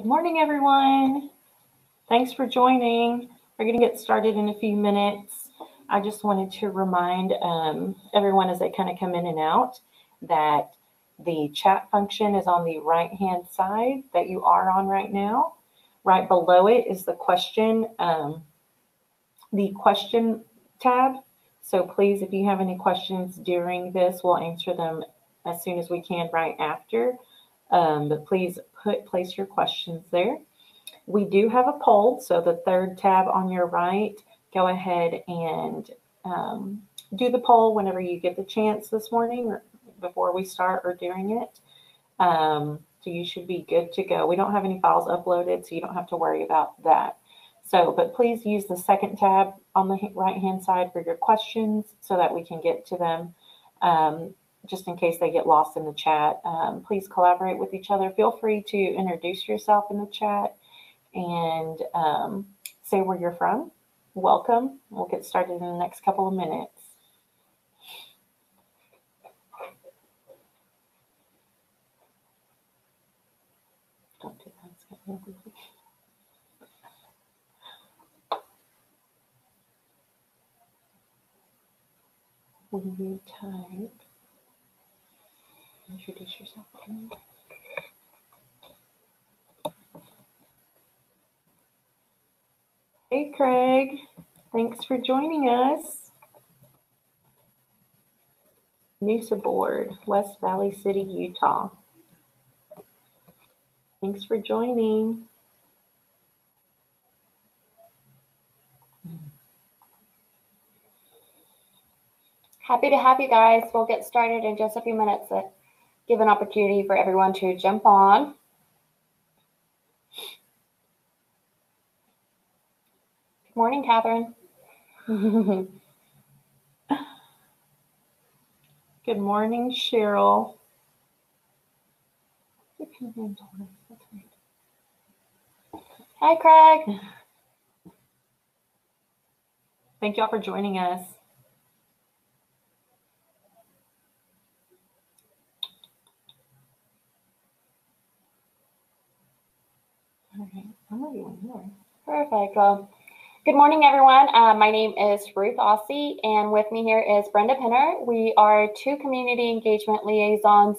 Good morning, everyone. Thanks for joining. We're going to get started in a few minutes. I just wanted to remind um, everyone as they kind of come in and out that the chat function is on the right hand side that you are on right now. Right below it is the question, um, the question tab. So please, if you have any questions during this, we'll answer them as soon as we can right after. Um, but please put place your questions there. We do have a poll, so the third tab on your right, go ahead and um, do the poll whenever you get the chance this morning or before we start or during it. Um, so you should be good to go. We don't have any files uploaded, so you don't have to worry about that. So, but please use the second tab on the right hand side for your questions so that we can get to them. Um, just in case they get lost in the chat, um, please collaborate with each other. Feel free to introduce yourself in the chat and um, say where you're from. Welcome. We'll get started in the next couple of minutes. Don't type, introduce yourself. Hey, Craig. Thanks for joining us. Noosa Board, West Valley City, Utah. Thanks for joining. Happy to have you guys. We'll get started in just a few minutes. Give an opportunity for everyone to jump on. Good morning, Catherine. Good morning, Cheryl. Hi, Craig. Thank y'all for joining us. Perfect. Well, good morning, everyone. Uh, my name is Ruth Ossie, and with me here is Brenda Pinner. We are two community engagement liaisons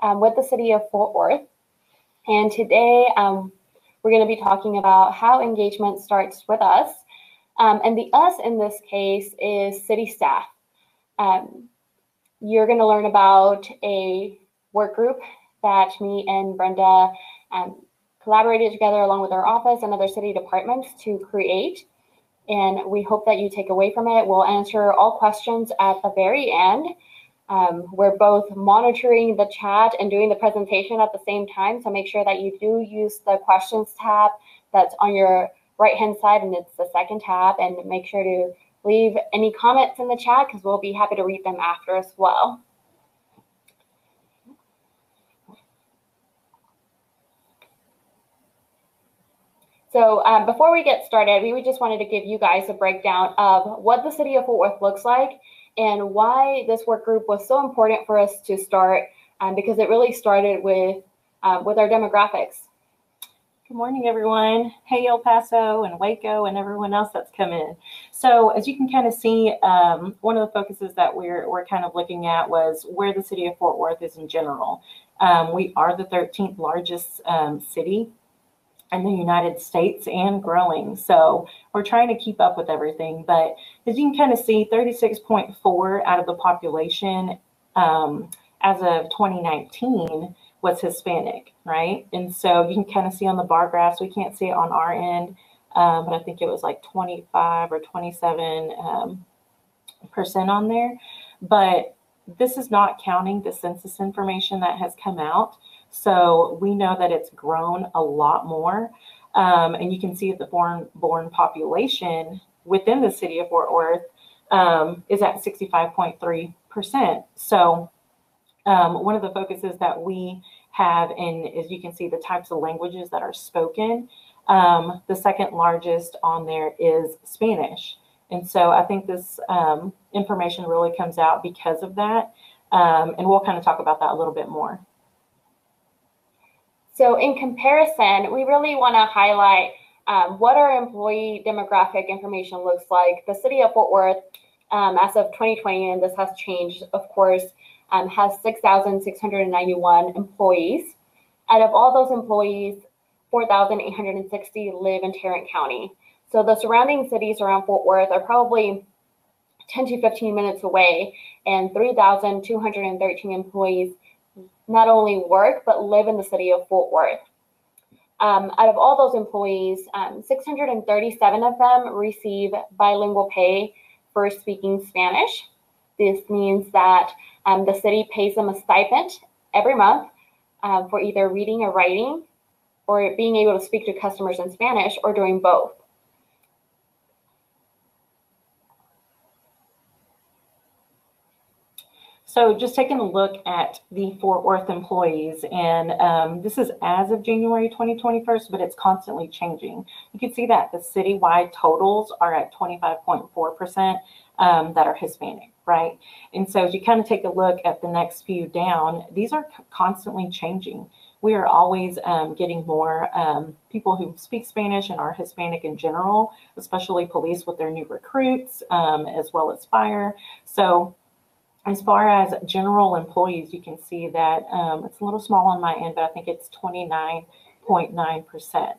um, with the city of Fort Worth. And today um, we're going to be talking about how engagement starts with us. Um, and the us in this case is city staff. Um, you're going to learn about a work group that me and Brenda um, collaborated together along with our office and other city departments to create. And we hope that you take away from it. We'll answer all questions at the very end. Um, we're both monitoring the chat and doing the presentation at the same time. So make sure that you do use the questions tab that's on your right hand side and it's the second tab. And make sure to leave any comments in the chat because we'll be happy to read them after as well. So um, before we get started, we just wanted to give you guys a breakdown of what the city of Fort Worth looks like and why this work group was so important for us to start um, because it really started with um, with our demographics. Good morning, everyone. Hey, El Paso and Waco and everyone else that's come in. So as you can kind of see, um, one of the focuses that we're, we're kind of looking at was where the city of Fort Worth is in general. Um, we are the 13th largest um, city in the United States and growing. So we're trying to keep up with everything. But as you can kind of see, 36.4 out of the population um, as of 2019 was Hispanic, right? And so you can kind of see on the bar graphs, we can't see it on our end, um, but I think it was like 25 or 27 um, percent on there. But this is not counting the census information that has come out. So we know that it's grown a lot more. Um, and you can see that the foreign born population within the city of Fort Worth um, is at 65.3%. So um, one of the focuses that we have, and as you can see, the types of languages that are spoken, um, the second largest on there is Spanish. And so I think this um, information really comes out because of that. Um, and we'll kind of talk about that a little bit more. So in comparison, we really want to highlight um, what our employee demographic information looks like. The city of Fort Worth, um, as of 2020, and this has changed, of course, um, has 6,691 employees. Out of all those employees, 4,860 live in Tarrant County. So the surrounding cities around Fort Worth are probably 10 to 15 minutes away, and 3,213 employees not only work but live in the city of Fort Worth. Um, out of all those employees, um, 637 of them receive bilingual pay for speaking Spanish. This means that um, the city pays them a stipend every month uh, for either reading or writing, or being able to speak to customers in Spanish, or doing both. So just taking a look at the Fort Worth employees, and um, this is as of January 2021, but it's constantly changing. You can see that the citywide totals are at 25.4% um, that are Hispanic, right? And so as you kind of take a look at the next few down, these are constantly changing. We are always um, getting more um, people who speak Spanish and are Hispanic in general, especially police with their new recruits, um, as well as fire. So as far as general employees, you can see that um, it's a little small on my end, but I think it's 29.9%.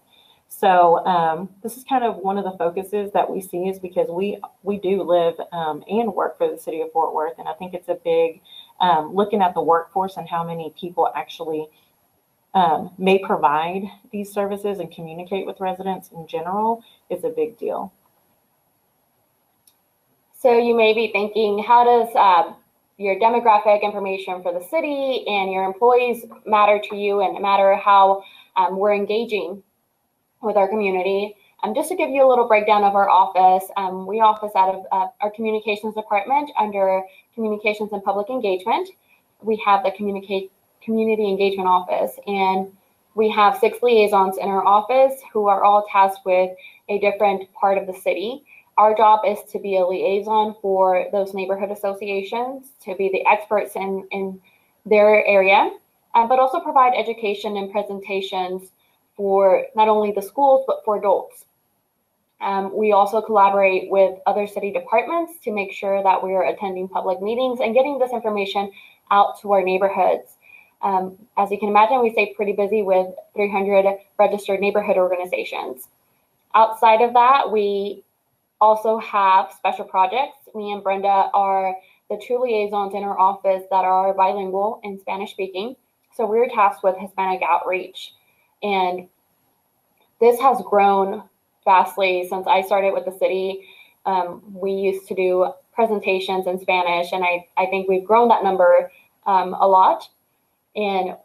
So um, this is kind of one of the focuses that we see is because we we do live um, and work for the city of Fort Worth, and I think it's a big um, looking at the workforce and how many people actually um, may provide these services and communicate with residents in general is a big deal. So you may be thinking, how does uh, your demographic information for the city and your employees matter to you and matter how um, we're engaging with our community. Um, just to give you a little breakdown of our office, um, we office out of uh, our communications department under communications and public engagement. We have the communicate community engagement office and we have six liaisons in our office who are all tasked with a different part of the city. Our job is to be a liaison for those neighborhood associations, to be the experts in, in their area, uh, but also provide education and presentations for not only the schools, but for adults. Um, we also collaborate with other city departments to make sure that we are attending public meetings and getting this information out to our neighborhoods. Um, as you can imagine, we stay pretty busy with 300 registered neighborhood organizations. Outside of that, we also have special projects. Me and Brenda are the two liaisons in our office that are bilingual and Spanish speaking. So we're tasked with Hispanic outreach. And this has grown vastly since I started with the city. Um, we used to do presentations in Spanish, and I, I think we've grown that number um, a lot. And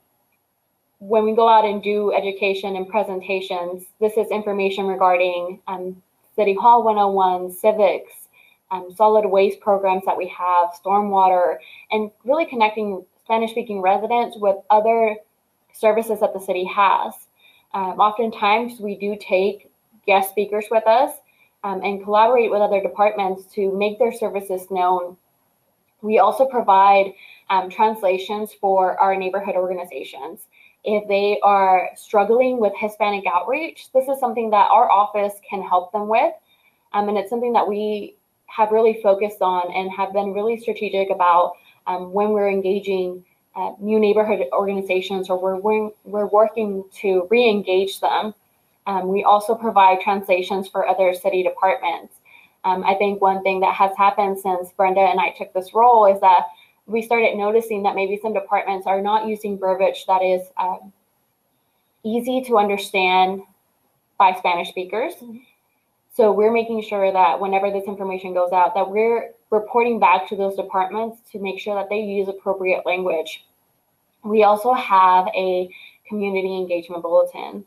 when we go out and do education and presentations, this is information regarding um, City Hall 101, civics, um, solid waste programs that we have, stormwater, and really connecting Spanish speaking residents with other services that the city has. Um, oftentimes, we do take guest speakers with us um, and collaborate with other departments to make their services known. We also provide um, translations for our neighborhood organizations if they are struggling with Hispanic outreach, this is something that our office can help them with. Um, and it's something that we have really focused on and have been really strategic about um, when we're engaging uh, new neighborhood organizations or we're, we're working to re engage them. Um, we also provide translations for other city departments. Um, I think one thing that has happened since Brenda and I took this role is that we started noticing that maybe some departments are not using verbiage that is um, easy to understand by Spanish speakers. Mm-hmm. So we're making sure that whenever this information goes out, that we're reporting back to those departments to make sure that they use appropriate language. We also have a community engagement bulletin.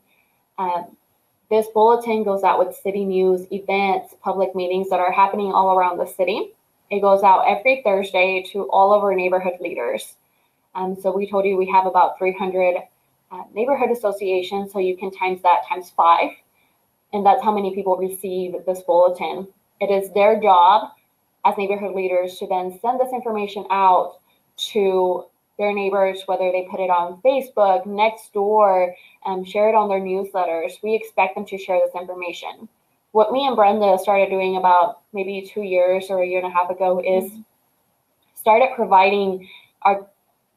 Um, this bulletin goes out with city news, events, public meetings that are happening all around the city. It goes out every Thursday to all of our neighborhood leaders. Um, so we told you we have about 300 uh, neighborhood associations, so you can times that times five. And that's how many people receive this bulletin. It is their job as neighborhood leaders to then send this information out to their neighbors, whether they put it on Facebook, Nextdoor, um, share it on their newsletters. We expect them to share this information. What me and Brenda started doing about maybe two years or a year and a half ago is started providing our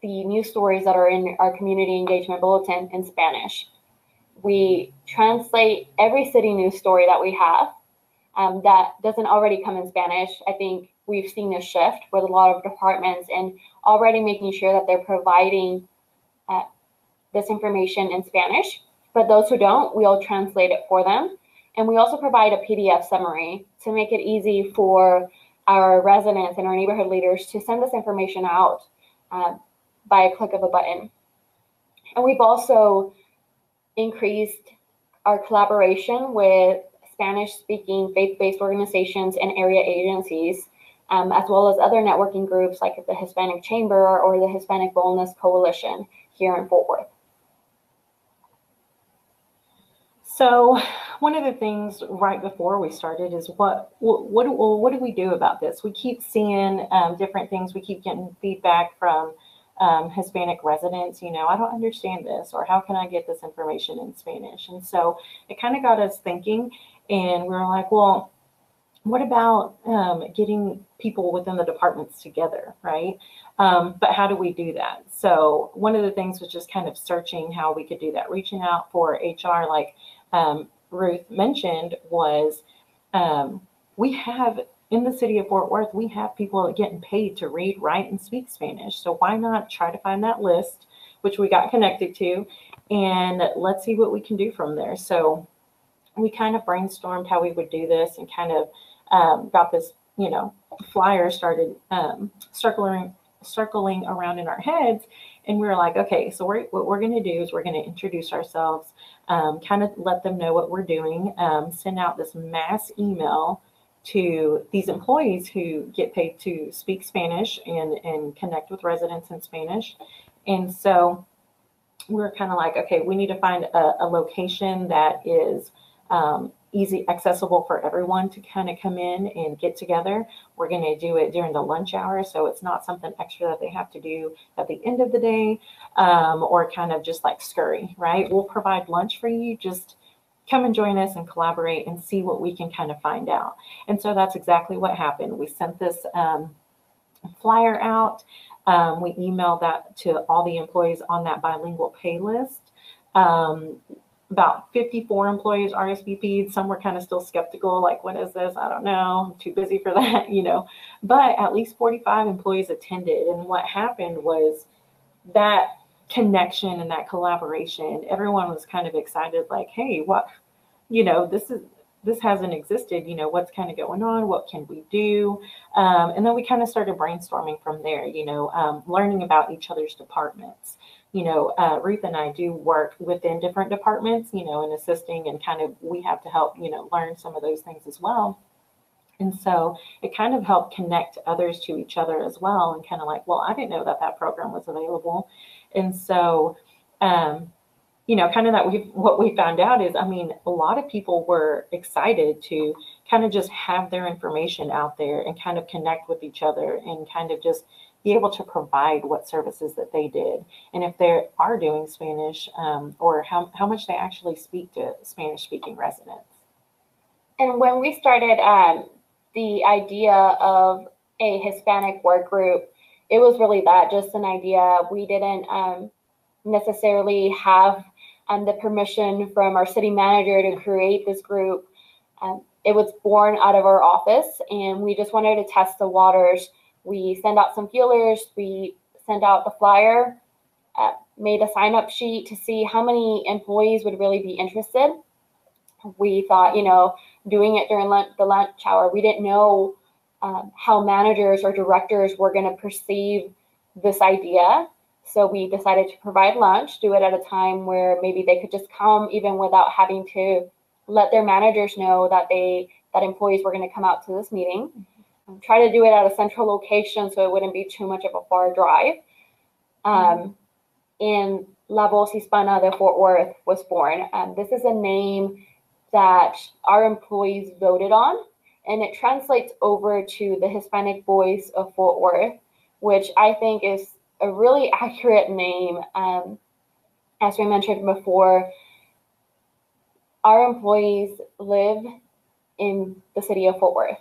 the news stories that are in our community engagement bulletin in Spanish. We translate every city news story that we have um, that doesn't already come in Spanish. I think we've seen a shift with a lot of departments and already making sure that they're providing uh, this information in Spanish. But those who don't, we'll translate it for them. And we also provide a PDF summary to make it easy for our residents and our neighborhood leaders to send this information out uh, by a click of a button. And we've also increased our collaboration with Spanish speaking faith based organizations and area agencies, um, as well as other networking groups like the Hispanic Chamber or the Hispanic Wellness Coalition here in Fort Worth. So, one of the things right before we started is what what what, what do we do about this? We keep seeing um, different things. We keep getting feedback from um, Hispanic residents. You know, I don't understand this, or how can I get this information in Spanish? And so it kind of got us thinking, and we were like, well, what about um, getting people within the departments together, right? Um, but how do we do that? So one of the things was just kind of searching how we could do that, reaching out for HR, like um, Ruth mentioned, was um, we have in the city of Fort Worth, we have people getting paid to read, write, and speak Spanish. So why not try to find that list, which we got connected to, and let's see what we can do from there. So we kind of brainstormed how we would do this and kind of um, got this, you know, flyer started um, circling circling around in our heads and we were like okay so we're, what we're going to do is we're going to introduce ourselves um, kind of let them know what we're doing um, send out this mass email to these employees who get paid to speak spanish and, and connect with residents in spanish. And so we're kind of like okay we need to find a, a location that is um, easy, accessible for everyone to kind of come in and get together. We're going to do it during the lunch hour, so it's not something extra that they have to do at the end of the day um, or kind of just like scurry, right? We'll provide lunch for you. Just come and join us and collaborate and see what we can kind of find out. And so that's exactly what happened. We sent this um, flyer out. Um, we emailed that to all the employees on that bilingual pay list. Um, about 54 employees RSVP'd. Some were kind of still skeptical, like, what is this? I don't know. I'm too busy for that, you know. But at least 45 employees attended. And what happened was that connection and that collaboration, everyone was kind of excited, like, hey, what, you know, this is, this hasn't existed, you know, what's kind of going on? What can we do? Um, and then we kind of started brainstorming from there, you know, um, learning about each other's departments you know, uh, Ruth and I do work within different departments, you know, and assisting and kind of we have to help, you know, learn some of those things as well. And so it kind of helped connect others to each other as well, and kind of like, well, I didn't know that that program was available. And so, um, you know, kind of that we what we found out is, I mean, a lot of people were excited to kind of just have their information out there and kind of connect with each other and kind of just be able to provide what services that they did. And if they are doing spanish um, or how, how much they actually speak to spanish speaking residents. And when we started um, the idea of a hispanic work group it was really that just an idea. We didn't um, necessarily have um, the permission from our city manager to create this group. Um, it was born out of our office and we just wanted to test the waters we send out some feelers. We send out the flyer, uh, made a sign up sheet to see how many employees would really be interested. We thought, you know, doing it during lunch, the lunch hour, we didn't know um, how managers or directors were going to perceive this idea. So we decided to provide lunch, do it at a time where maybe they could just come even without having to let their managers know that they that employees were going to come out to this meeting try to do it at a central location so it wouldn't be too much of a far drive. Um, in La Voz Hispana de Fort Worth was born. Um, this is a name that our employees voted on, and it translates over to the Hispanic Voice of Fort Worth, which I think is a really accurate name. Um, as we mentioned before, our employees live in the city of Fort Worth.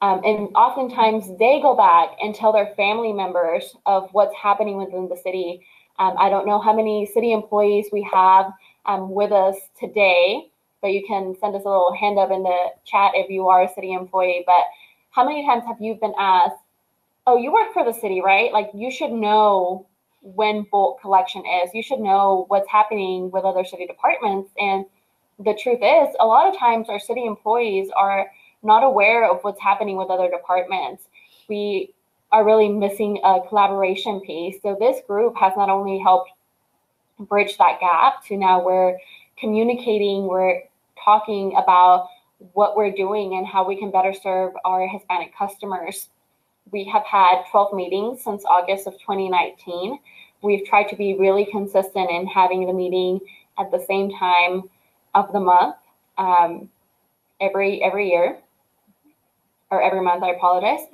Um, and oftentimes they go back and tell their family members of what's happening within the city. Um, I don't know how many city employees we have um, with us today, but you can send us a little hand up in the chat if you are a city employee. But how many times have you been asked, oh, you work for the city, right? Like you should know when bulk collection is. You should know what's happening with other city departments. And the truth is, a lot of times our city employees are not aware of what's happening with other departments. We are really missing a collaboration piece. So this group has not only helped bridge that gap to now we're communicating, we're talking about what we're doing and how we can better serve our Hispanic customers. We have had 12 meetings since August of 2019. We've tried to be really consistent in having the meeting at the same time of the month um, every every year or every month. I apologize.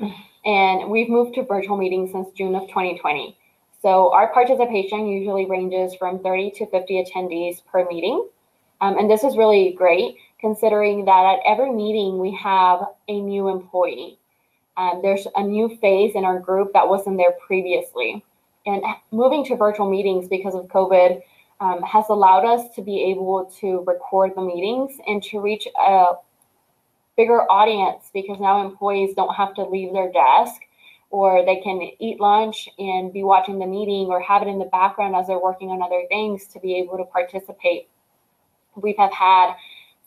And we've moved to virtual meetings since June of 2020. So our participation usually ranges from 30 to 50 attendees per meeting. Um, and this is really great considering that at every meeting we have a new employee. Um, there's a new phase in our group that wasn't there previously. And moving to virtual meetings because of COVID um, has allowed us to be able to record the meetings and to reach a bigger audience because now employees don't have to leave their desk or they can eat lunch and be watching the meeting or have it in the background as they're working on other things to be able to participate. We have had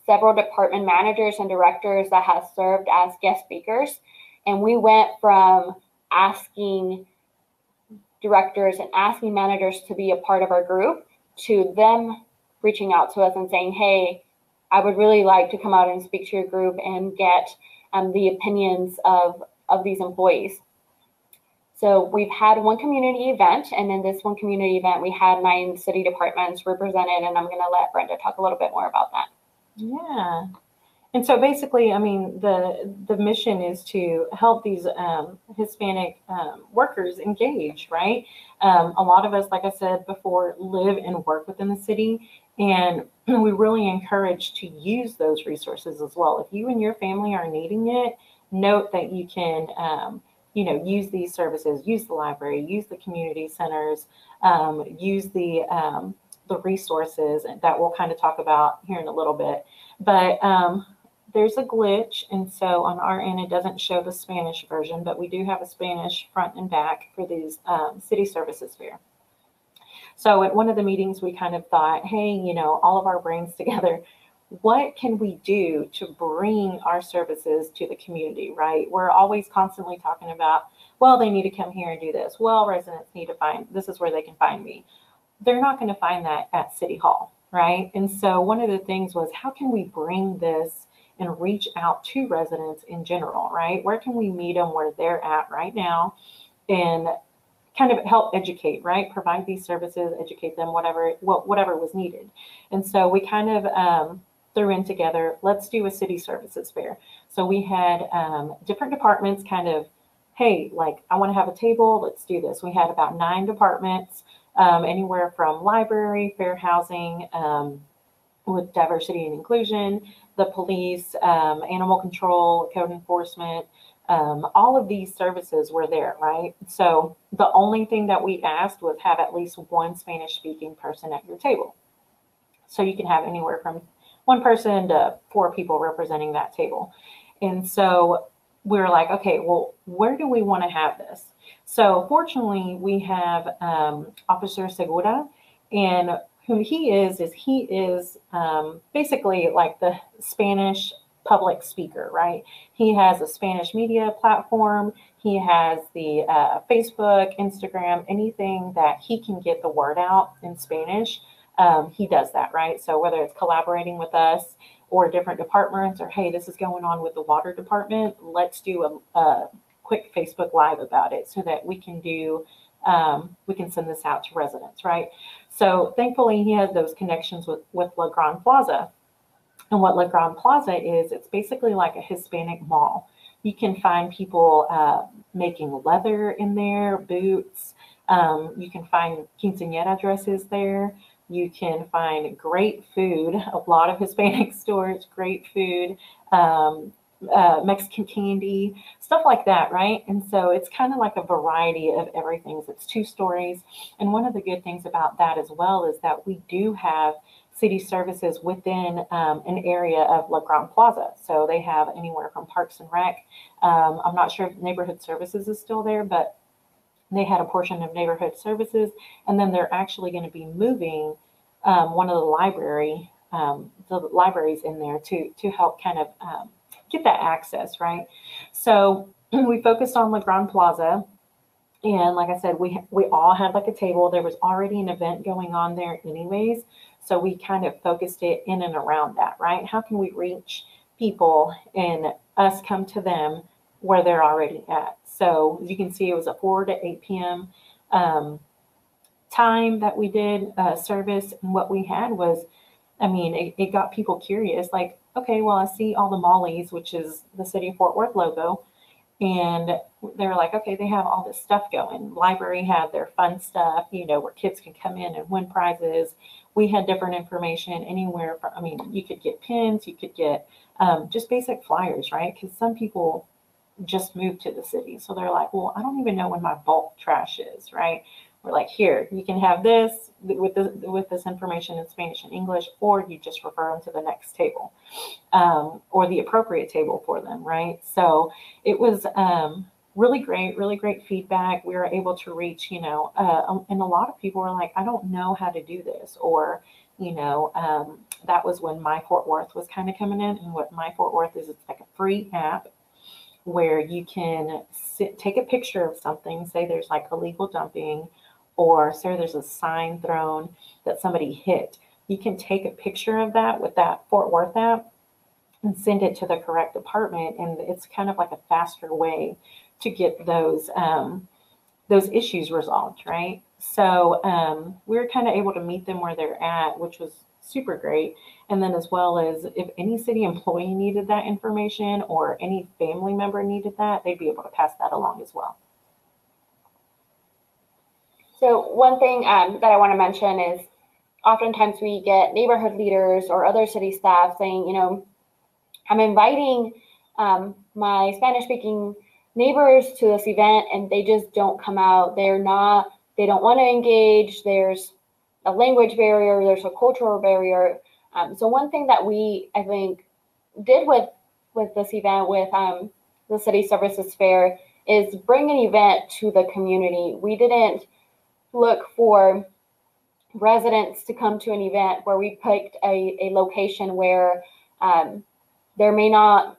several department managers and directors that have served as guest speakers. And we went from asking directors and asking managers to be a part of our group to them reaching out to us and saying, hey, I would really like to come out and speak to your group and get um, the opinions of, of these employees. So we've had one community event, and in this one community event, we had nine city departments represented, and I'm going to let Brenda talk a little bit more about that. Yeah. And so basically, I mean, the the mission is to help these um, Hispanic um, workers engage, right? Um, a lot of us, like I said before, live and work within the city, and we really encourage to use those resources as well. If you and your family are needing it, note that you can, um, you know, use these services, use the library, use the community centers, um, use the um, the resources that we'll kind of talk about here in a little bit. But um, there's a glitch, and so on our end, it doesn't show the Spanish version, but we do have a Spanish front and back for these um, city services fair. So at one of the meetings, we kind of thought, hey, you know, all of our brains together, what can we do to bring our services to the community, right? We're always constantly talking about, well, they need to come here and do this. Well, residents need to find, this is where they can find me they're not going to find that at City Hall, right? And so one of the things was how can we bring this and reach out to residents in general, right? Where can we meet them where they're at right now and kind of help educate, right? Provide these services, educate them, whatever whatever was needed. And so we kind of um, threw in together, let's do a city services fair. So we had um, different departments kind of, hey, like I want to have a table, let's do this. We had about nine departments um, anywhere from library, fair housing, um, with diversity and inclusion, the police, um, animal control, code enforcement, um, all of these services were there, right? So the only thing that we asked was have at least one Spanish speaking person at your table. So you can have anywhere from one person to four people representing that table. And so we were like, okay, well, where do we want to have this? So fortunately, we have um, Officer Segura, and who he is is he is um, basically like the Spanish public speaker, right? He has a Spanish media platform. He has the uh, Facebook, Instagram, anything that he can get the word out in Spanish. Um, he does that, right? So whether it's collaborating with us or different departments, or hey, this is going on with the water department, let's do a, a quick Facebook Live about it so that we can do, um, we can send this out to residents, right? So thankfully, he has those connections with, with La Gran Plaza. And what La Gran Plaza is, it's basically like a Hispanic mall. You can find people uh, making leather in there, boots, Um, you can find quinceañera dresses there. You can find great food, a lot of Hispanic stores, great food, um, uh, Mexican candy, stuff like that, right? And so it's kind of like a variety of everything. It's two stories. And one of the good things about that as well is that we do have city services within um, an area of La Gran Plaza. So they have anywhere from Parks and Rec. Um, I'm not sure if Neighborhood Services is still there, but they had a portion of Neighborhood Services. And then they're actually going to be moving um, one of the library, um, the libraries in there to, to help kind of um, get that access, right? So we focused on La Gran Plaza. And like I said, we we all had like a table. There was already an event going on there anyways. So we kind of focused it in and around that, right? How can we reach people and us come to them where they're already at? So you can see, it was a 4 to 8 p.m. Um, time that we did uh, service. And what we had was, I mean, it, it got people curious like, okay, well, I see all the Mollies, which is the City of Fort Worth logo. And they were like, okay, they have all this stuff going. Library had their fun stuff, you know, where kids can come in and win prizes we had different information anywhere from, I mean, you could get pins, you could get um, just basic flyers, right? Because some people just moved to the city. So they're like, well, I don't even know when my bulk trash is, right? We're like, here, you can have this with this, with this information in Spanish and English, or you just refer them to the next table um, or the appropriate table for them, right? So it was um, really great, really great feedback. We were able to reach, you know, uh, um, and a lot of people were like, I don't know how to do this, or, you know, um, that was when My Fort Worth was kind of coming in. And what My Fort Worth is, it's like a free app where you can sit, take a picture of something, say there's like illegal dumping, or say there's a sign thrown that somebody hit. You can take a picture of that with that Fort Worth app and send it to the correct department. And it's kind of like a faster way to get those um, those issues resolved, right? So um, we are kind of able to meet them where they're at, which was super great. And then as well as if any city employee needed that information or any family member needed that, they'd be able to pass that along as well. So one thing um, that I want to mention is oftentimes we get neighborhood leaders or other city staff saying, you know, I'm inviting um, my Spanish speaking neighbors to this event and they just don't come out. They're not, they don't want to engage. There's a language barrier, there's a cultural barrier. Um, so one thing that we, I think, did with with this event with um, the City Services Fair is bring an event to the community. We didn't look for residents to come to an event where we picked a, a location where um, there may not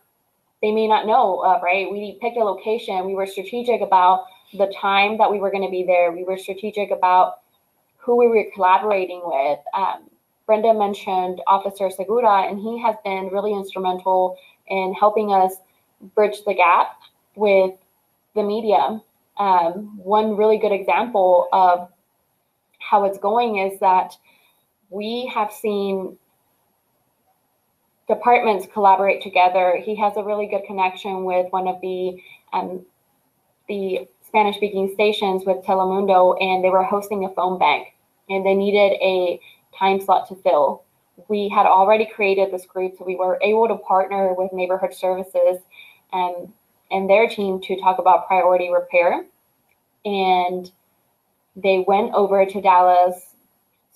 they may not know right? We picked a location. We were strategic about the time that we were going to be there. We were strategic about who we were collaborating with. Um, Brenda mentioned Officer Segura, and he has been really instrumental in helping us bridge the gap with the media. Um, one really good example of how it's going is that we have seen departments collaborate together. He has a really good connection with one of the um, the Spanish speaking stations with Telemundo, and they were hosting a phone bank, and they needed a time slot to fill. We had already created this group, so we were able to partner with neighborhood services and and their team to talk about priority repair. And they went over to Dallas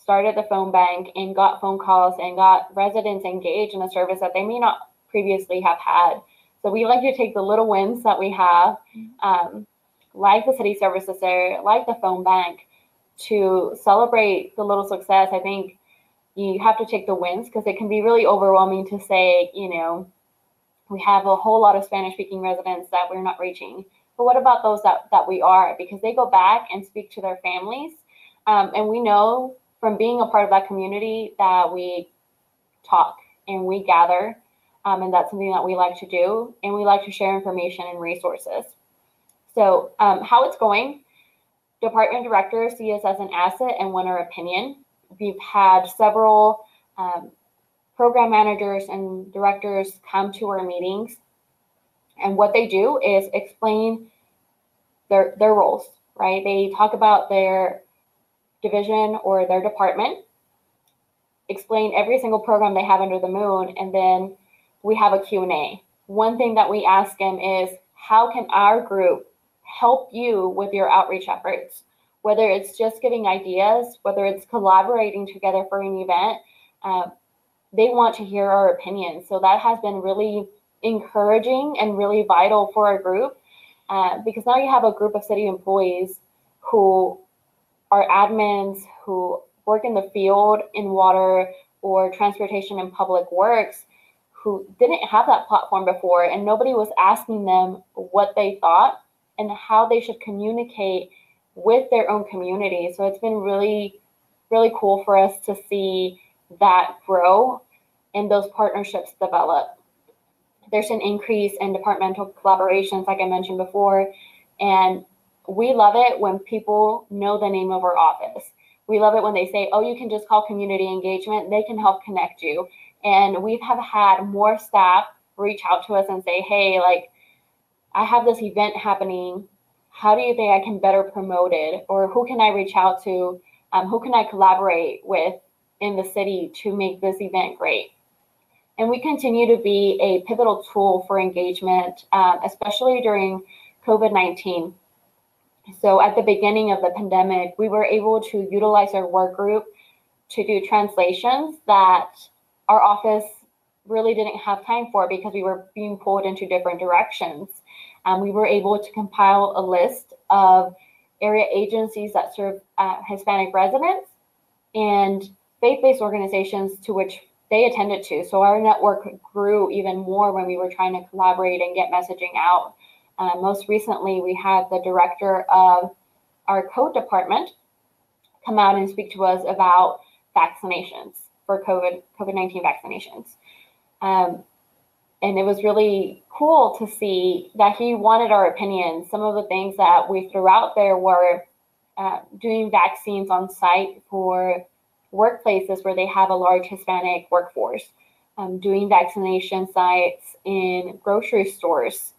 started the phone bank and got phone calls and got residents engaged in a service that they may not previously have had. So we like to take the little wins that we have, um, like the city services there, like the phone bank, to celebrate the little success. I think you have to take the wins because it can be really overwhelming to say, you know, we have a whole lot of Spanish speaking residents that we're not reaching. But what about those that, that we are? Because they go back and speak to their families. Um, and we know from being a part of that community that we talk and we gather. Um, and that's something that we like to do. And we like to share information and resources. So, um, how it's going, department directors see us as an asset and want our opinion. We've had several um, program managers and directors come to our meetings. And what they do is explain their, their roles, right? They talk about their division or their department, explain every single program they have under the moon, and then we have a Q&A. One thing that we ask them is, how can our group help you with your outreach efforts? Whether it's just giving ideas, whether it's collaborating together for an event, uh, they want to hear our opinions. So that has been really encouraging and really vital for our group uh, because now you have a group of city employees who are admins who work in the field in water or transportation and public works who didn't have that platform before and nobody was asking them what they thought and how they should communicate with their own community. So it's been really, really cool for us to see that grow and those partnerships develop. There's an increase in departmental collaborations, like I mentioned before, and we love it when people know the name of our office. We love it when they say, oh, you can just call community engagement. They can help connect you. And we have had more staff reach out to us and say, hey, like, I have this event happening. How do you think I can better promote it? Or who can I reach out to? Um, who can I collaborate with in the city to make this event great? And we continue to be a pivotal tool for engagement, um, especially during COVID 19. So at the beginning of the pandemic, we were able to utilize our work group to do translations that our office really didn't have time for because we were being pulled into different directions. Um, we were able to compile a list of area agencies that serve uh, Hispanic residents and faith-based organizations to which they attended to. So our network grew even more when we were trying to collaborate and get messaging out. Uh, most recently, we had the director of our code department come out and speak to us about vaccinations for COVID COVID nineteen vaccinations. Um, and it was really cool to see that he wanted our opinion. Some of the things that we threw out there were uh, doing vaccines on site for workplaces where they have a large Hispanic workforce, um, doing vaccination sites in grocery stores,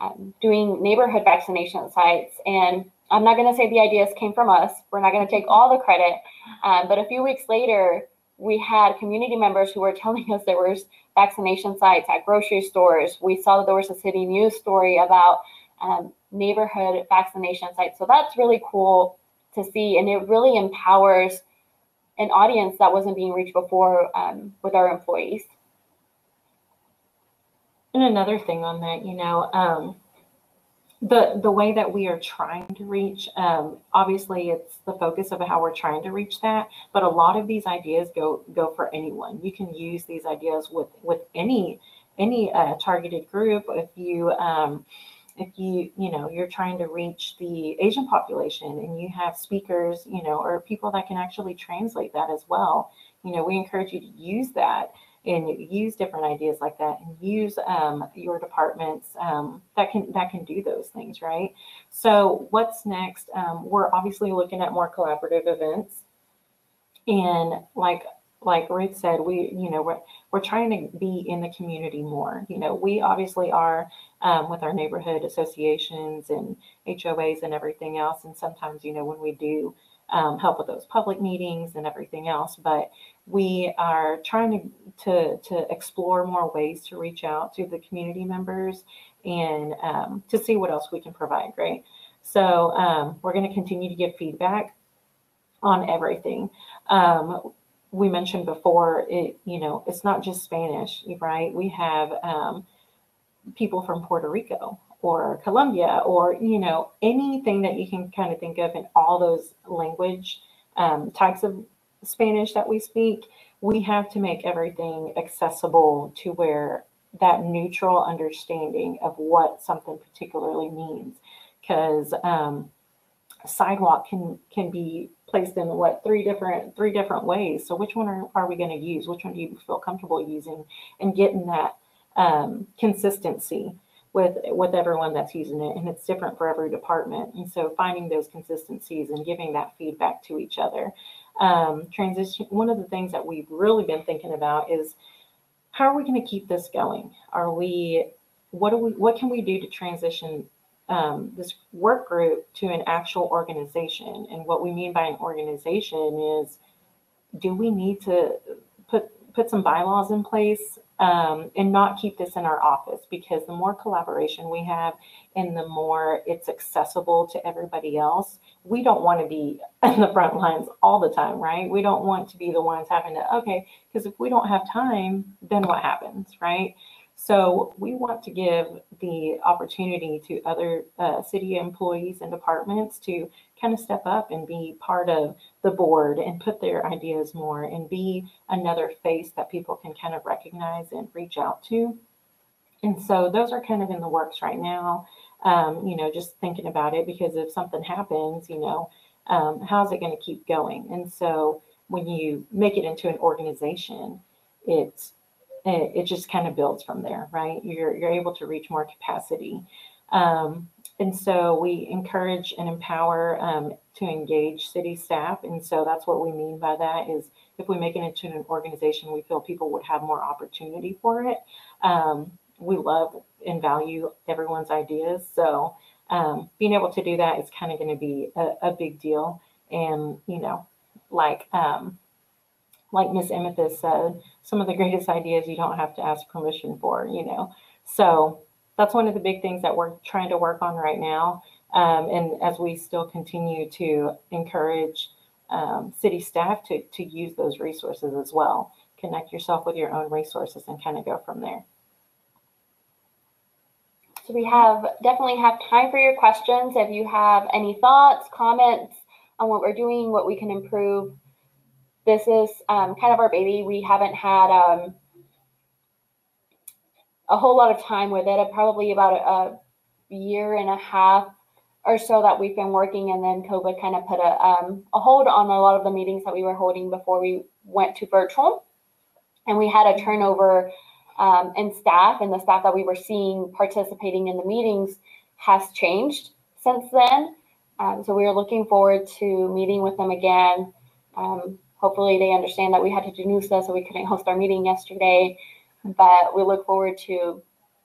um, doing neighborhood vaccination sites. And I'm not going to say the ideas came from us. We're not going to take all the credit. Um, but a few weeks later, we had community members who were telling us there was vaccination sites at grocery stores. We saw that there was a city news story about um, neighborhood vaccination sites. So that's really cool to see, and it really empowers an audience that wasn't being reached before um, with our employees. And another thing on that, you know, um, the the way that we are trying to reach um, obviously it's the focus of how we're trying to reach that but a lot of these ideas go go for anyone. You can use these ideas with with any any uh, targeted group. If you um, if you you know you're trying to reach the asian population and you have speakers you know or people that can actually translate that as well you know we encourage you to use that and use different ideas like that and use um, your departments um, that can that can do those things right? So what's next? Um, we're obviously looking at more collaborative events. And like like ruth said we you know we're, we're trying to be in the community more. You know we obviously are um, with our neighborhood associations and hoas and everything else. And sometimes you know when we do um, help with those public meetings and everything else. But we are trying to, to, to explore more ways to reach out to the community members and um, to see what else we can provide, right? So um, we're going to continue to give feedback on everything. Um, we mentioned before, it you know, it's not just Spanish, right? We have um, people from Puerto Rico or Colombia or you know anything that you can kind of think of in all those language um, types of Spanish that we speak, we have to make everything accessible to where that neutral understanding of what something particularly means. Because um, sidewalk can can be placed in what three different three different ways. So which one are, are we going to use? Which one do you feel comfortable using? And getting that um, consistency with with everyone that's using it and it's different for every department and so finding those consistencies and giving that feedback to each other um, transition one of the things that we've really been thinking about is how are we going to keep this going are we what do we what can we do to transition um, this work group to an actual organization. And what we mean by an organization is, do we need to put put some bylaws in place um, and not keep this in our office? Because the more collaboration we have, and the more it's accessible to everybody else, we don't want to be in the front lines all the time, right? We don't want to be the ones having to okay, because if we don't have time, then what happens, right? So we want to give the opportunity to other uh, city employees and departments to kind of step up and be part of the board and put their ideas more and be another face that people can kind of recognize and reach out to. And so those are kind of in the works right now. Um, you know, just thinking about it because if something happens, you know, um, how's it going to keep going? And so when you make it into an organization, it's it, it just kind of builds from there, right? You're you're able to reach more capacity. Um, and so we encourage and empower um, to engage city staff. And so that's what we mean by that is if we make it into an organization, we feel people would have more opportunity for it. Um, we love and value everyone's ideas. So um, being able to do that is kind of going to be a, a, big deal. And, you know, like, um, like Miss Amethyst said, some of the greatest ideas you don't have to ask permission for, you know. So that's one of the big things that we're trying to work on right now. Um, and as we still continue to encourage um, city staff to, to use those resources as well, connect yourself with your own resources and kind of go from there. So we have definitely have time for your questions. If you have any thoughts, comments on what we're doing, what we can improve, this is um, kind of our baby. We haven't had um, a whole lot of time with it. Probably about a, a, year and a half or so that we've been working, and then COVID kind of put a um, a hold on a lot of the meetings that we were holding before we went to virtual, and we had a turnover um, in staff, and the staff that we were seeing participating in the meetings has changed since then. Um, so we are looking forward to meeting with them again. Um, hopefully they understand that we had to do NUSA, so we couldn't host our meeting yesterday. But we look forward to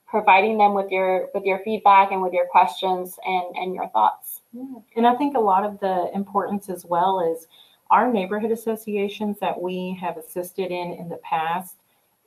providing them with your with your feedback and with your questions and and your thoughts. And I think a lot of the importance as well is our neighborhood associations that we have assisted in in the past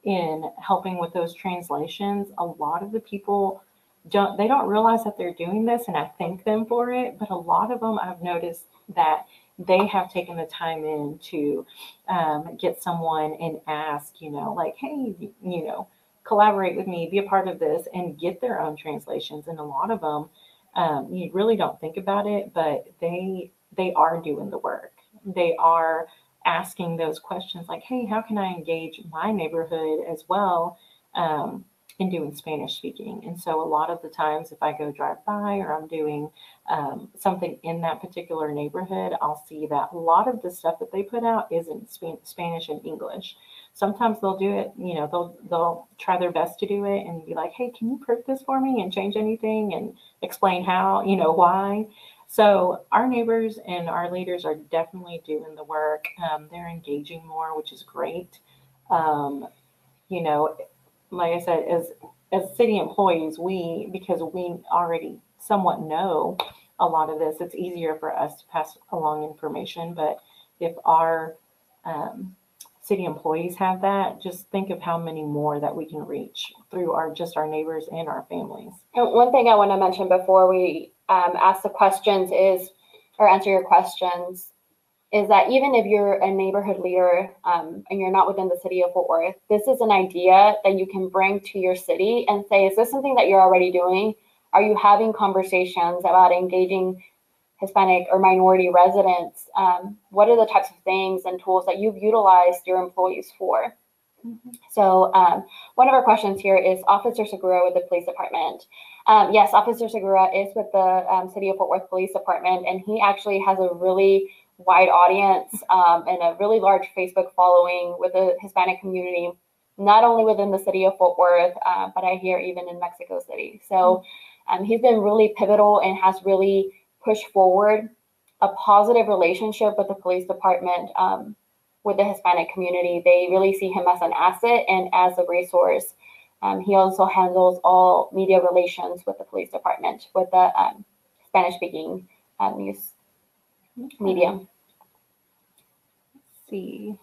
in helping with those translations. A lot of the people don't they don't realize that they're doing this, and I thank them for it. But a lot of them I've noticed that they have taken the time in to um, get someone and ask, you know, like, hey, you know, collaborate with me, be a part of this, and get their own translations. And a lot of them, um, you really don't think about it, but they they are doing the work. They are asking those questions, like, hey, how can I engage my neighborhood as well? Um, in doing Spanish speaking. And so a lot of the times, if I go drive by or I'm doing um, something in that particular neighborhood, I'll see that a lot of the stuff that they put out is in Sp- Spanish and English. Sometimes they'll do it, you know, they'll they'll try their best to do it and be like, hey, can you print this for me and change anything and explain how, you know, why. So our neighbors and our leaders are definitely doing the work. Um, they're engaging more, which is great. Um, you know, like I said, as as city employees, we because we already somewhat know a lot of this, it's easier for us to pass along information. But if our um, city employees have that, just think of how many more that we can reach through our just our neighbors and our families. And one thing I want to mention before we um, ask the questions is, or answer your questions, is that even if you're a neighborhood leader um, and you're not within the city of Fort Worth, this is an idea that you can bring to your city and say, is this something that you're already doing? Are you having conversations about engaging Hispanic or minority residents? Um, what are the types of things and tools that you've utilized your employees for? Mm-hmm. So um, one of our questions here is Officer Segura with the police department. Um, yes, Officer Segura is with the um, City of Fort Worth Police Department, and he actually has a really wide audience um, and a really large Facebook following with the Hispanic community, not only within the city of Fort Worth, uh, but I hear even in Mexico City. So um, he's been really pivotal and has really pushed forward a positive relationship with the police department um, with the Hispanic community. They really see him as an asset and as a resource Um, he also handles all media relations with the police department, with the um, Spanish speaking um, news media. Let's see.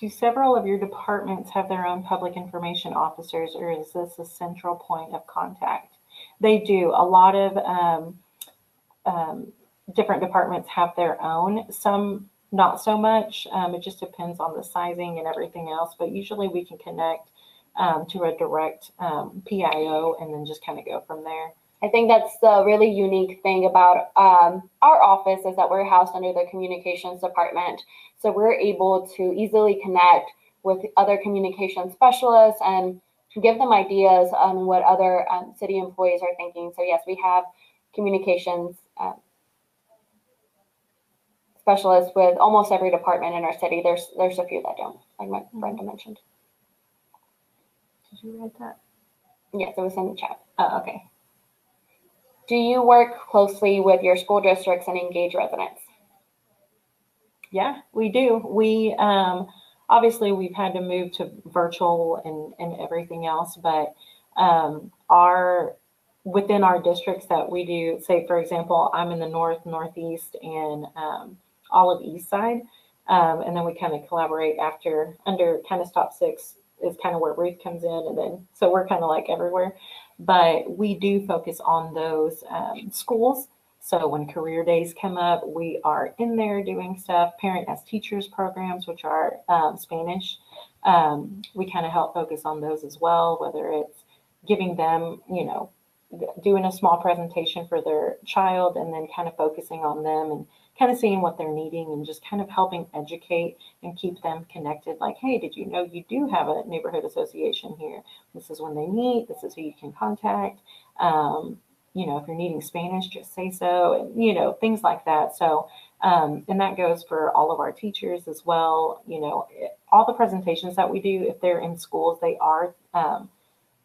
Do several of your departments have their own public information officers, or is this a central point of contact? They do. A lot of um, um, different departments have their own. Some not so much. Um, it just depends on the sizing and everything else. But usually we can connect um, to a direct um, PIO and then just kind of go from there. I think that's the really unique thing about um, our office is that we're housed under the communications department. So we're able to easily connect with other communication specialists and give them ideas on what other um, city employees are thinking. So yes, we have communications uh, specialists with almost every department in our city. There's there's a few that don't, like my Brenda mentioned. You write that? Yes, it was in the chat. Oh, okay. Do you work closely with your school districts and engage residents? Yeah, we do. We um, obviously we've had to move to virtual and and everything else, but um, our within our districts that we do, say for example, I'm in the north, northeast, and um, all of east side, um, and then we kind of collaborate after under kind of stop six is kind of where Ruth comes in, and then so we're kind of like everywhere, but we do focus on those um, schools so when career days come up, we are in there doing stuff, parent as teachers programs, which are um, Spanish. Um, we kind of help focus on those as well, whether it's giving them, you know, doing a small presentation for their child and then kind of focusing on them and kind of seeing what they're needing and just kind of helping educate and keep them connected. Like, hey, did you know you do have a neighborhood association here? This is when they meet, this is who you can contact. Um, you know, if you're needing Spanish, just say so, and you know, things like that. So, um, and that goes for all of our teachers as well. You know, all the presentations that we do, if they're in schools, they are um,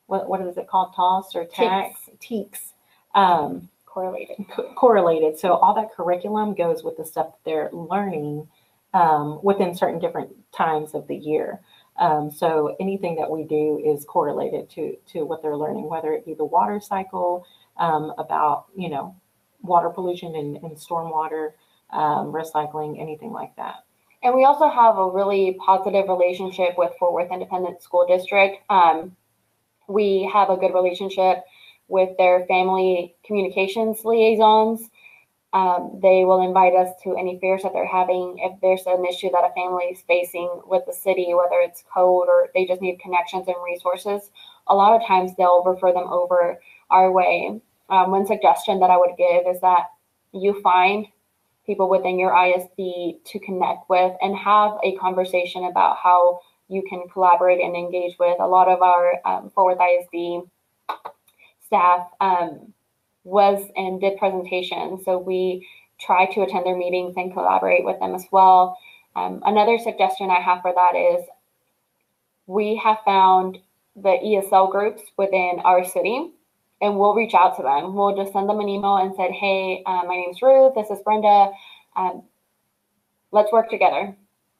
what what is it called, TOS or TAX, TEKS, um, correlated. Co- correlated. So all that curriculum goes with the stuff that they're learning um, within certain different times of the year. Um, so anything that we do is correlated to to what they're learning, whether it be the water cycle, um, about you know water pollution and, and stormwater um, recycling, anything like that. And we also have a really positive relationship with Fort Worth Independent School District. Um, we have a good relationship with their family communications liaisons. Um, they will invite us to any fairs that they're having. If there's an issue that a family is facing with the city, whether it's code or they just need connections and resources, a lot of times they'll refer them over our way. Um, one suggestion that I would give is that you find people within your ISD to connect with and have a conversation about how you can collaborate and engage with. A lot of our um, Fort Worth ISD staff um, was and did presentations, so we try to attend their meetings and collaborate with them as well. Um, another suggestion I have for that is we have found the ESL groups within our city and we'll reach out to them. We'll just send them an email and said, "Hey, uh, my name's Ruth. This is Brenda. Um, let's work together.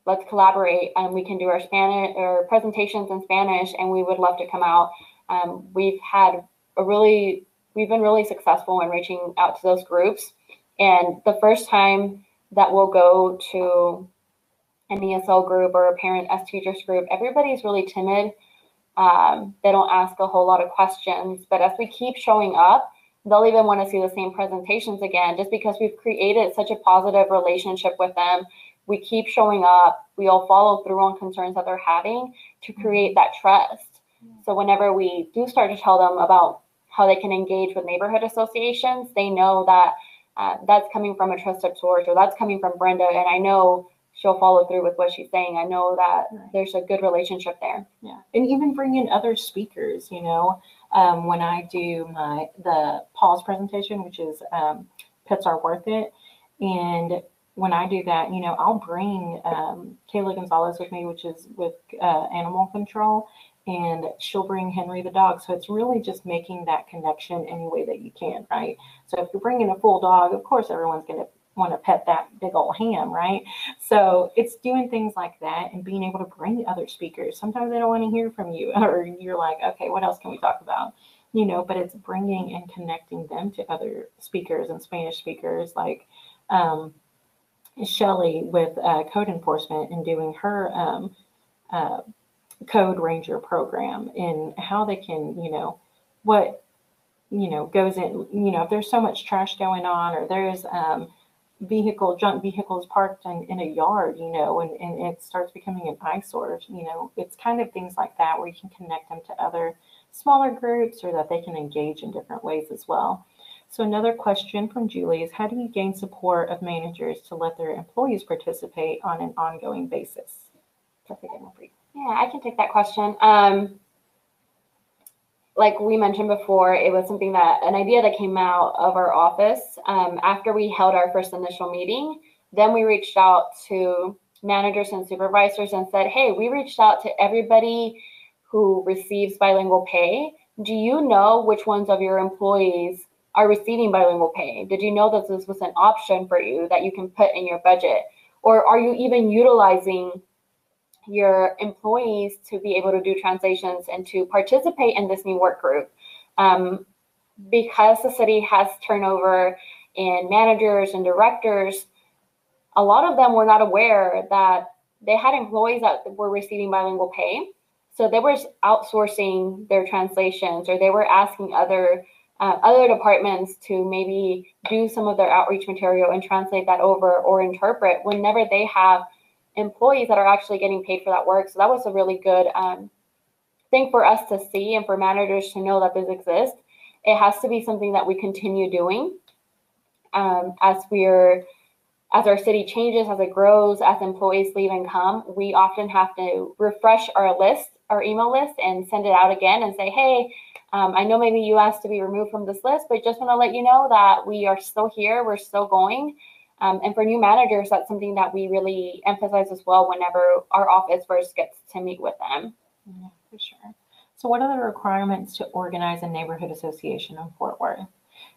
Let's collaborate, and we can do our Spanish or presentations in Spanish. And we would love to come out. Um, we've had a really, we've been really successful in reaching out to those groups. And the first time that we'll go to an ESL group or a parent as teachers group, everybody's really timid um, they don't ask a whole lot of questions, but as we keep showing up, they'll even want to see the same presentations again just because we've created such a positive relationship with them. We keep showing up, we'll follow through on concerns that they're having to create that trust. So whenever we do start to tell them about how they can engage with neighborhood associations, they know that uh, that's coming from a trusted source or that's coming from Brenda. And I know she'll follow through with what she's saying. I know that right. there's a good relationship there. Yeah, and even bring in other speakers. You know, um, when I do my the pause presentation, which is um, pets are worth it, and when I do that, you know, I'll bring um, Kayla Gonzalez with me, which is with uh, animal control, and she'll bring Henry the dog. So it's really just making that connection any way that you can, right? So if you're bringing a full dog, of course everyone's going to want to pet that big old ham, right? So it's doing things like that and being able to bring other speakers. Sometimes they don't want to hear from you, or you're like, okay, what else can we talk about? You know, but it's bringing and connecting them to other speakers and Spanish speakers, like um, Shelly with uh, code enforcement and doing her um, uh, code ranger program and how they can, you know, what you know goes in you know if there's so much trash going on or there's um, vehicle junk vehicles parked in, in a yard you know and, and it starts becoming an eyesore you know it's kind of things like that where you can connect them to other smaller groups or that they can engage in different ways as well so another question from julie is how do you gain support of managers to let their employees participate on an ongoing basis. Yeah, I can take that question. Um, like we mentioned before, it was something that an idea that came out of our office um, after we held our first initial meeting. Then we reached out to managers and supervisors and said, Hey, we reached out to everybody who receives bilingual pay. Do you know which ones of your employees are receiving bilingual pay? Did you know that this was an option for you that you can put in your budget? Or are you even utilizing your employees to be able to do translations and to participate in this new work group. Um, because the city has turnover in managers and directors, a lot of them were not aware that they had employees that were receiving bilingual pay. So they were outsourcing their translations or they were asking other uh, other departments to maybe do some of their outreach material and translate that over or interpret whenever they have employees that are actually getting paid for that work. So that was a really good um, thing for us to see and for managers to know that this exists. It has to be something that we continue doing um, as we're as our city changes, as it grows, as employees leave and come. We often have to refresh our list, our email list, and send it out again and say, hey. Um, I know maybe you asked to be removed from this list, but just want to let you know that we are still here. We're still going. Um, and for new managers, that's something that we really emphasize as well whenever our office first gets to meet with them. Yeah, for sure. So, what are the requirements to organize a neighborhood association in Fort Worth?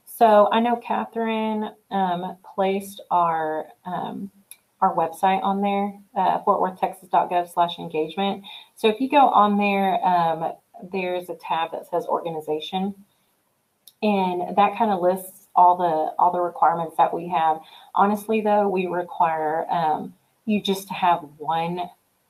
So, I know Catherine um, placed our um, our website on there, uh, fortworthtexas.gov/engagement. So, if you go on there, um, there's a tab that says organization, and that kind of lists all the all the requirements that we have. Honestly, though, we require um, you just to have one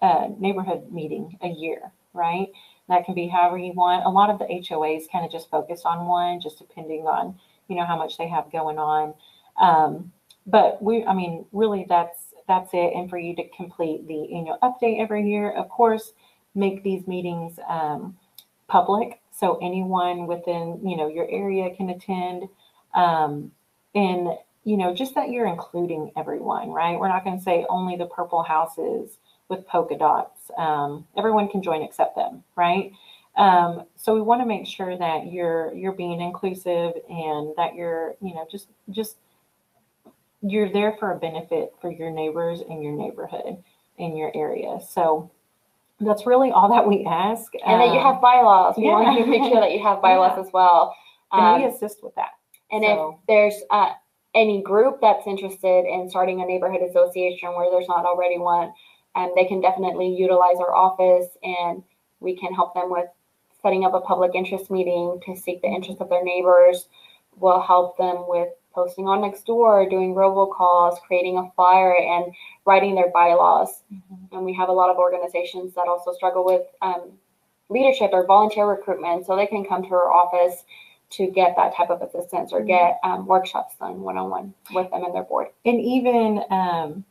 uh, neighborhood meeting a year, right? That can be however you want. A lot of the HOAs kind of just focus on one, just depending on you know how much they have going on. Um, but we, I mean, really, that's that's it. And for you to complete the annual update every year, of course, make these meetings um, public so anyone within you know your area can attend um, and, you know, just that you're including everyone, right? We're not going to say only the purple houses with polka dots. Um, everyone can join except them, right? Um, so we want to make sure that you're you're being inclusive and that you're, you know, just just you're there for a benefit for your neighbors and your neighborhood in your area. So that's really all that we ask. And that you have bylaws. We want to make sure that you have bylaws yeah. as well. And we um, assist with that. And so. if there's uh, any group that's interested in starting a neighborhood association where there's not already one, um, they can definitely utilize our office and we can help them with setting up a public interest meeting to seek the interest of their neighbors. We'll help them with posting on Nextdoor, doing robocalls, creating a flyer, and writing their bylaws. Mm-hmm. And we have a lot of organizations that also struggle with um, leadership or volunteer recruitment, so they can come to our office to get that type of assistance or mm-hmm. get um, workshops done one-on-one with them and their board. And even um,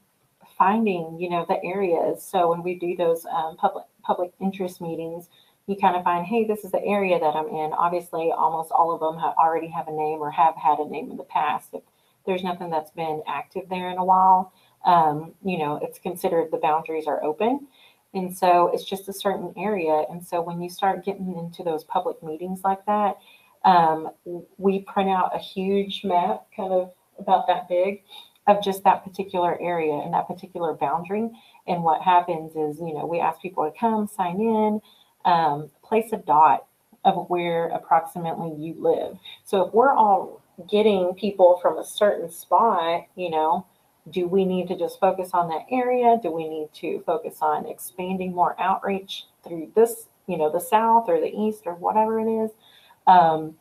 finding, you know, the areas. So when we do those um, public public interest meetings, you kind of find, hey, this is the area that I'm in. Obviously, almost all of them have already have a name or have had a name in the past. If there's nothing that's been active there in a while, um, you know, it's considered the boundaries are open. And so it's just a certain area. And so when you start getting into those public meetings like that, um, we print out a huge map, kind of about that big, of just that particular area and that particular boundary. And what happens is, you know, we ask people to come sign in, um, place a dot of where approximately you live. So if we're all getting people from a certain spot, you know, do we need to just focus on that area? Do we need to focus on expanding more outreach through this, you know, the south or the east or whatever it is? Um,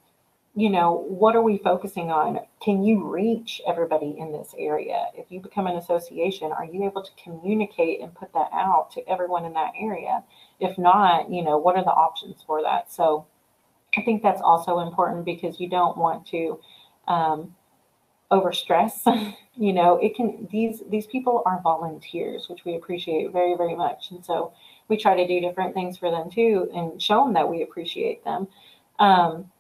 you know, what are we focusing on? Can you reach everybody in this area? If you become an association, are you able to communicate and put that out to everyone in that area? If not, you know, what are the options for that? So I think that's also important because you don't want to um, overstress. you know, it can these these people are volunteers, which we appreciate very very much, and so we try to do different things for them too, and show them that we appreciate them. Um,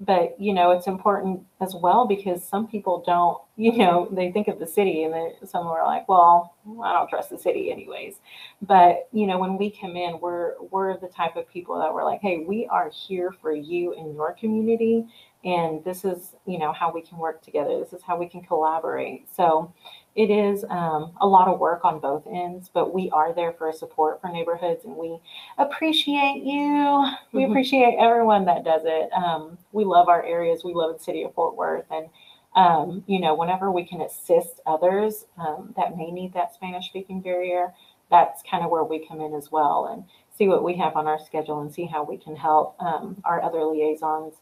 but you know it's important as well because some people don't you know they think of the city and then some are like well i don't trust the city anyways. But you know when we come in we're we're the type of people that we're like hey we are here for you in your community and this is you know how we can work together. This is how we can collaborate. So it is um, a lot of work on both ends but we are there for support for neighborhoods and we appreciate you we mm-hmm. appreciate everyone that does it um, we love our areas we love the city of fort worth and um, you know whenever we can assist others um, that may need that spanish speaking barrier that's kind of where we come in as well and see what we have on our schedule and see how we can help um, our other liaisons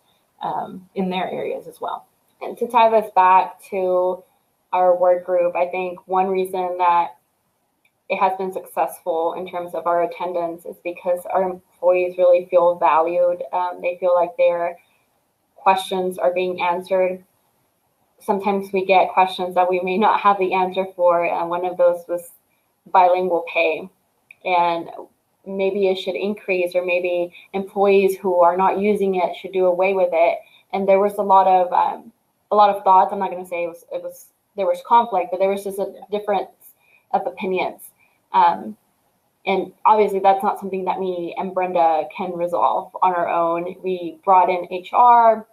um, in their areas as well. And to tie this back to our work group, I think one reason that it has been successful in terms of our attendance is because our employees really feel valued. Um, they feel like their questions are being answered. Sometimes we get questions that we may not have the answer for, and one of those was bilingual pay. And maybe it should increase or maybe employees who are not using it should do away with it and there was a lot of um, a lot of thoughts i'm not going to say it was it was there was conflict but there was just a difference of opinions. Um, and obviously that's not something that me and brenda can resolve on our own. We brought in hr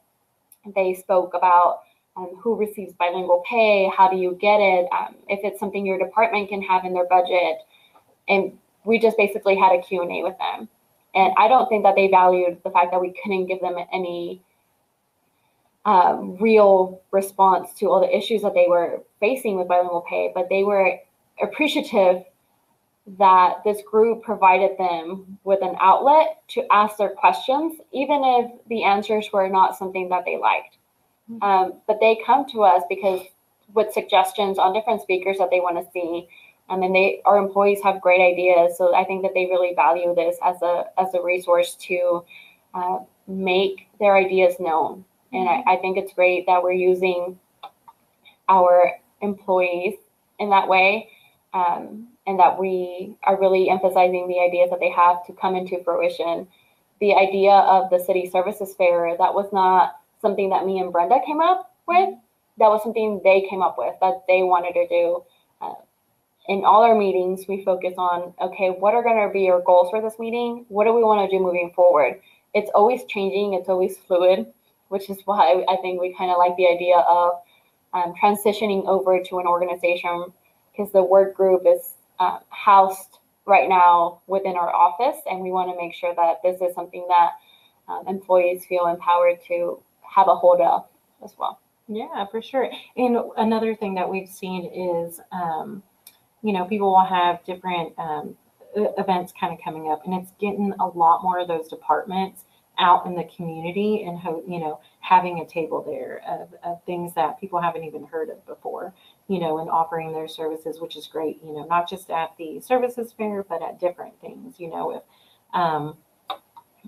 they spoke about um, who receives bilingual pay how do you get it um, if it's something your department can have in their budget. And we just basically had a Q&A with them. And I don't think that they valued the fact that we couldn't give them any um, real response to all the issues that they were facing with bilingual pay, but they were appreciative that this group provided them with an outlet to ask their questions, even if the answers were not something that they liked. Mm-hmm. Um, but they come to us because with suggestions on different speakers that they want to see, and then they our employees have great ideas so i think that they really value this as a as a resource to uh, make their ideas known and I, I think it's great that we're using our employees in that way um, and that we are really emphasizing the ideas that they have to come into fruition the idea of the city services fair that was not something that me and brenda came up with that was something they came up with that they wanted to do in all our meetings, we focus on okay, what are going to be our goals for this meeting? What do we want to do moving forward? It's always changing, it's always fluid, which is why I think we kind of like the idea of um, transitioning over to an organization because the work group is uh, housed right now within our office, and we want to make sure that this is something that um, employees feel empowered to have a hold of as well. Yeah, for sure. And another thing that we've seen is um, you know, people will have different um, events kind of coming up, and it's getting a lot more of those departments out in the community and you know having a table there of, of, things that people haven't even heard of before you know and offering their services which is great you know not just at the services fair but at different things you know if um,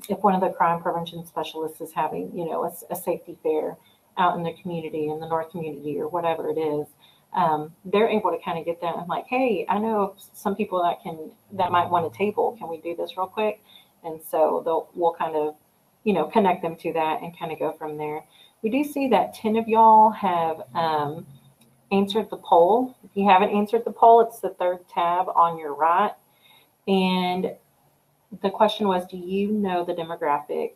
if one of the crime prevention specialists is having you know a, a safety fair out in the community in the north community or whatever it is um, they're able to kind of get that. I'm like, hey, I know some people that can that might want a table. Can we do this real quick? And so they'll we'll kind of, you know, connect them to that and kind of go from there. We do see that 10 of y'all have um, answered the poll. If you haven't answered the poll, it's the third tab on your right. And the question was, do you know the demographic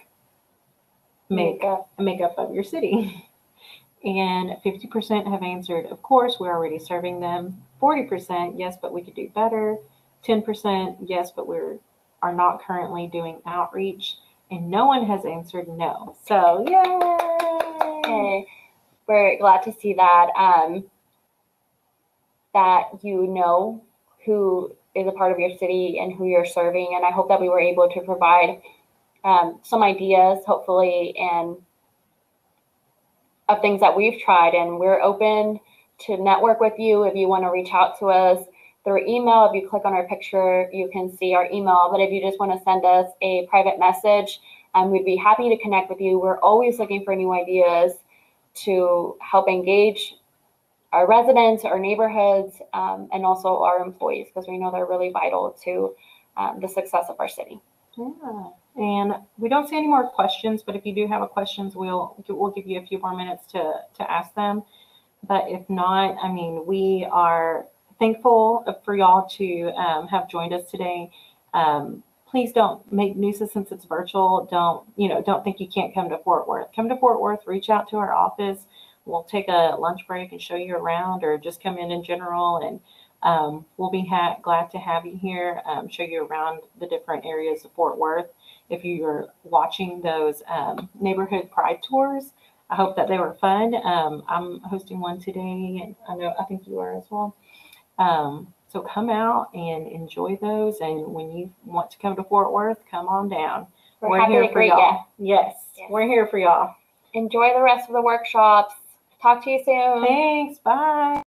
makeup makeup of your city? And 50% have answered, of course, we're already serving them. 40%, yes, but we could do better. 10%, yes, but we're are not currently doing outreach. And no one has answered no. So yay! we're glad to see that um, that you know who is a part of your city and who you're serving. And I hope that we were able to provide um, some ideas, hopefully, and of things that we've tried. And we're open to network with you if you want to reach out to us through email. If you click on our picture, you can see our email. But if you just want to send us a private message, um, we'd be happy to connect with you. We're always looking for new ideas to help engage our residents, our neighborhoods, um, and also our employees because we know they're really vital to um, the success of our city. Yeah. And we don't see any more questions, but if you do have a questions, we'll we'll give you a few more minutes to to ask them. But if not, I mean, we are thankful for y'all to um, have joined us today. Um, please don't make nuisance since it's virtual. Don't you know? Don't think you can't come to Fort Worth. Come to Fort Worth. Reach out to our office. We'll take a lunch break and show you around, or just come in in general and um, we'll be ha- glad to have you here, um, show you around the different areas of Fort Worth. If you're watching those um, neighborhood pride tours, I hope that they were fun. Um, I'm hosting one today, and I know I think you are as well. Um, so come out and enjoy those. And when you want to come to Fort Worth, come on down. We're, having a great day. Yes, Yes. we're here for y'all. Enjoy the rest of the workshops. Talk to you soon. Thanks. Bye.